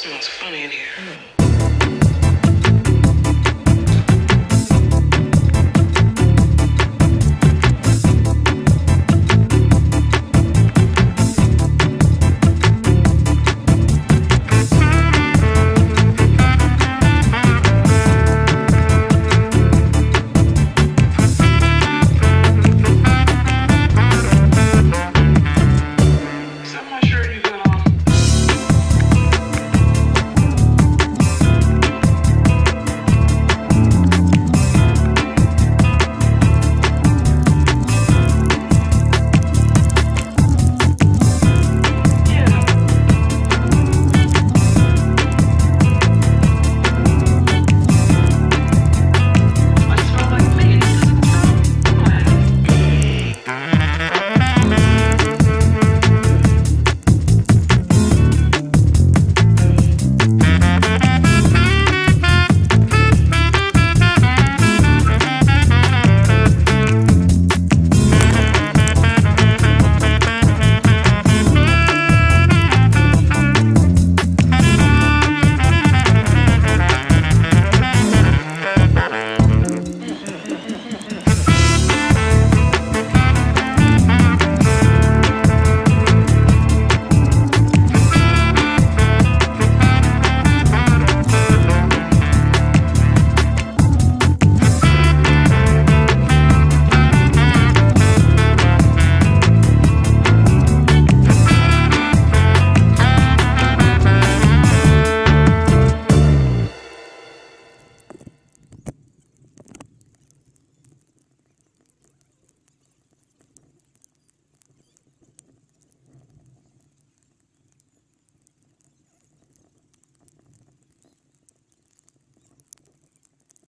Smells funny in here.